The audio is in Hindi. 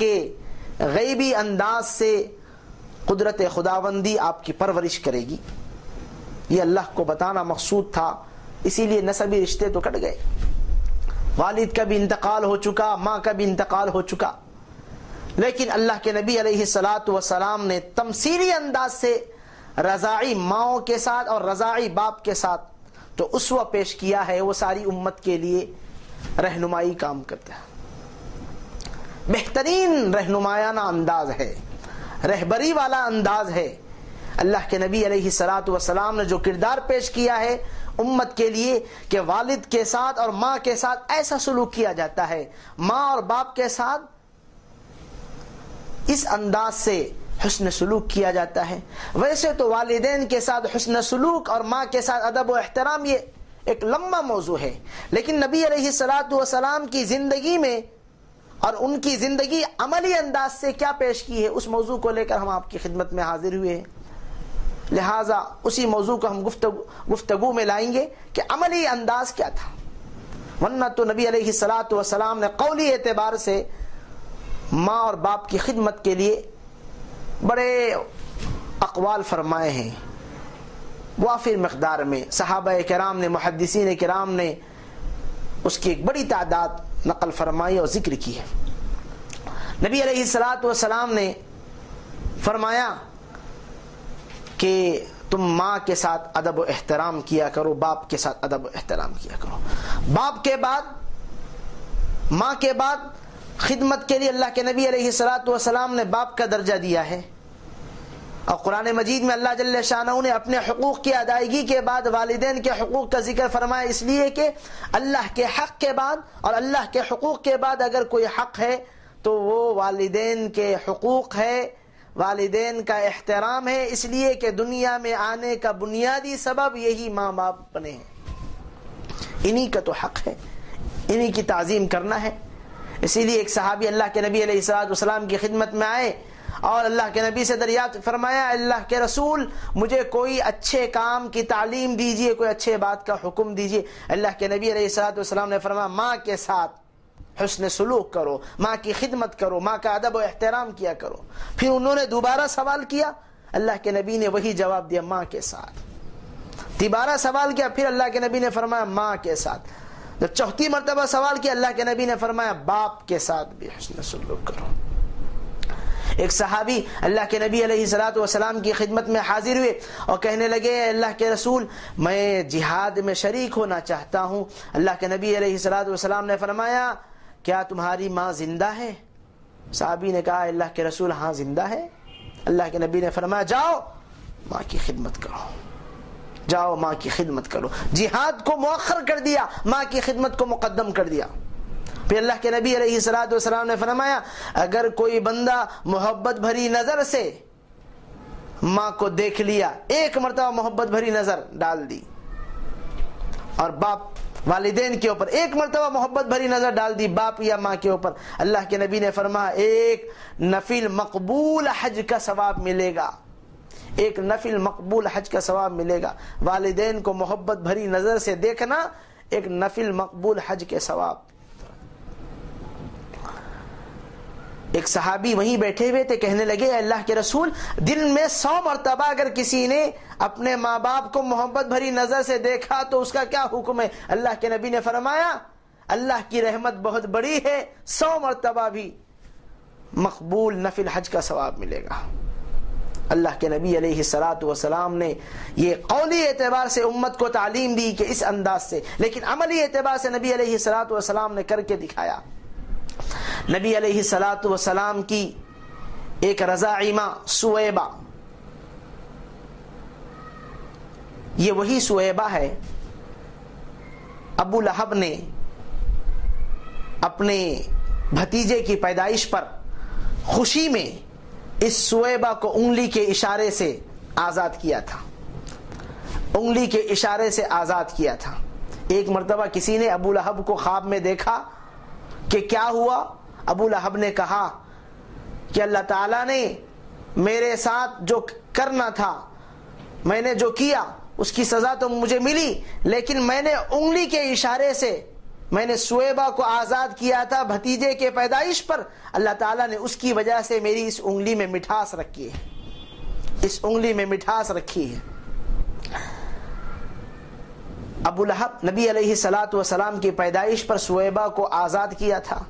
ताकि गैबी अंदाज से कुदरत खुदाबंदी आपकी परवरिश करेगी। ये अल्लाह को बताना मकसूद था, इसीलिए नसबी रिश्ते तो कट गए। वालिद का भी इंतकाल हो चुका, माँ का भी इंतकाल हो चुका। लेकिन अल्लाह के नबी सलाम ने तमसीली अंदाज से रजाई माओ के साथ और रजाई बाप के साथ तो उसवा पेश किया है, वो सारी उम्मत के लिए रहनुमाई काम करता है। बेहतरीन रहनुमायाना अंदाज है। रहबरी वाला अंदाज है। अल्लाह के नबी सलाम ने जो किरदार पेश किया है, उम्मत के लिए कि वालिद के साथ और माँ के साथ ऐसा सलूक किया जाता है। माँ और बाप के साथ इस अंदाज से हसन सलूक किया जाता है। वैसे तो वालदेन के साथ हसन सलूक और माँ के साथ अदब व एहतराम ये एक लंबा मौजू है। लेकिन नबी सलाम की ज़िंदगी में और उनकी ज़िंदगी अमली अंदाज से क्या पेश की है, उस मौजू को लेकर हम आपकी खिदमत में हाजिर हुए हैं। लिहाजा उसी मौजू को हम गुफ्तगु में लाएँगे कि अमली अंदाज क्या था। वरना तो नबी सलाम ने कौली एतबार से माँ और बाप की खिदमत के लिए बड़े अकवाल फरमाए हैं। वाफिर मकदार में सहाबा कराम ने मुहदसिन कराम ने उसकी एक बड़ी तादाद नकल फरमाई और ज़िक्र की है। नबी सलाम ने फरमाया कि तुम माँ के साथ अदब एहतराम किया करो, बाप के साथ अदब एहतराम किया करो। बाप के बाद, माँ के बाद खिदमत के लिए अल्लाह के नबी सलाम ने बाप का दर्जा दिया है। और कुरान मजीद में अल्लाह जल्ल शाह ने अपने हकूक़ की अदायगी के बाद, वालदेन के हकूक़ का ज़िक्र फरमाया इसलिए कि अल्लाह के हक़ के बाद और अल्लाह के हकूक़ के बाद अगर कोई हक़ है तो वो वालदेन के हकूक़ है, वालदेन का एहतराम है। इसलिए कि दुनिया में आने का बुनियादी सबब यही माँ बाप बने हैं। इन्हीं का तो हक़ है। इन्हीं की ताज़ीम करना है। इसीलिए एक सहाबी अल्लाह के नबी सलाम की खिदमत में आए और अल्लाह के नबी से दरियात फरमाया, अल्लाह के रसूल, मुझे कोई अच्छे काम की तालीम दीजिए, कोई अच्छे बात का हुक्म दीजिए। अल्लाह के नबी सलाम ने फरमाया, माँ के साथ हसन सलूक करो, माँ की खिदमत करो, माँ का अदब व एहतराम किया करो। फिर उन्होंने दोबारा सवाल किया, अल्लाह के नबी ने वही जवाब दिया, माँ के साथ। तिबारा सवाल किया, फिर अल्लाह के नबी ने फरमाया, माँ के साथ। जब चौथी मरतबा सवाल किया, अल्लाह के नबी ने फरमाया, बाप के साथ भी हसन सलूक करो। एक सहाबी अल्लाह के नबी सलाम की खिदमत में हाजिर हुए और कहने लगे अल्लाह के रसूल, मैं जिहाद में शरीक होना चाहता हूँ। अल्लाह के नबी सलाम ने फरमाया, क्या तुम्हारी माँ ज़िंदा है? साहबी ने कहा अल्लाह के रसूल हाँ ज़िंदा है। अल्लाह के नबी ने फरमाया, जाओ, माँ की खिदमत करो। जाओ, माँ की खिदमत करो। जिहाद को मौखर कर दिया, माँ की खिदमत को मुकदम कर दिया। फिर अल्लाह के नबी सलाम ने फरमाया, अगर कोई बंदा मोहब्बत भरी नज़र से माँ को देख लिया, एक मरतबा मोहब्बत भरी नज़र डाल दी और बाप वालिदेन के ऊपर एक मरतबा मोहब्बत भरी नज़र डाल दी बाप या माँ के ऊपर, अल्लाह के नबी ने फरमाया, एक नफिल मकबूल हज का सवाब मिलेगा। एक नफिल मकबूल हज का सवाब मिलेगा। वालिदेन को मोहब्बत भरी नज़र से देखना एक नफिल मकबूल हज के सवाब। एक सहाबी वहीं बैठे हुए थे, कहने लगे अल्लाह के रसूल दिल में सौ मरतबा अगर किसी ने अपने माँ बाप को मोहब्बत भरी नज़र से देखा तो उसका क्या हुक्म है? अल्लाह के नबी ने फरमाया, अल्लाह की रहमत बहुत बड़ी है, सौ मरतबा भी मकबूल नफिल हज का सवाब मिलेगा। अल्लाह के नबी सलाम ने ये कौली एतबार से उम्मत को तालीम दी कि इस अंदाज से, लेकिन अमली एतबार से नबी सलाम ने करके दिखाया। नबी सलाम की एक रजाइमा सुएबा ये वही सुएबा है। अबू लहब ने अपने भतीजे की पैदाइश पर खुशी में इस सुएबा को उंगली के इशारे से आज़ाद किया था। उंगली के इशारे से आज़ाद किया था। एक मरतबा किसी ने अबू लहब को ख्वाब में देखा कि क्या हुआ? अबू लहब ने कहा कि अल्लाह ताला ने मेरे साथ जो करना था, मैंने जो किया, उसकी सजा तो मुझे मिली, लेकिन मैंने उंगली के इशारे से, मैंने सुएबा को आज़ाद किया था, भतीजे के पैदाइश पर, अल्लाह ताला ने उसकी वजह से मेरी इस उंगली में मिठास रखी है। इस उंगली में मिठास रखी है। अबू लहब नबी सलात वसलाम की पैदाइश पर सुएबा को आज़ाद किया था।